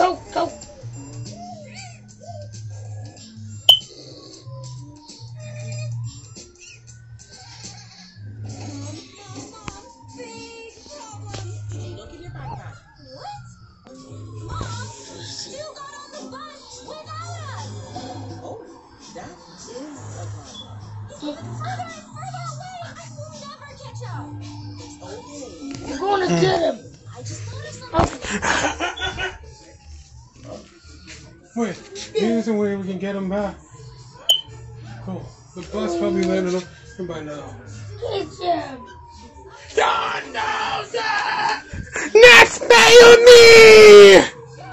go, go. Look in your backpack. What? Mom, you got on the bus without us. Oh, Wait, here's a way we can get him back. Cool. The bus probably landed on him by now. get him. Don knows it! Next Naomi!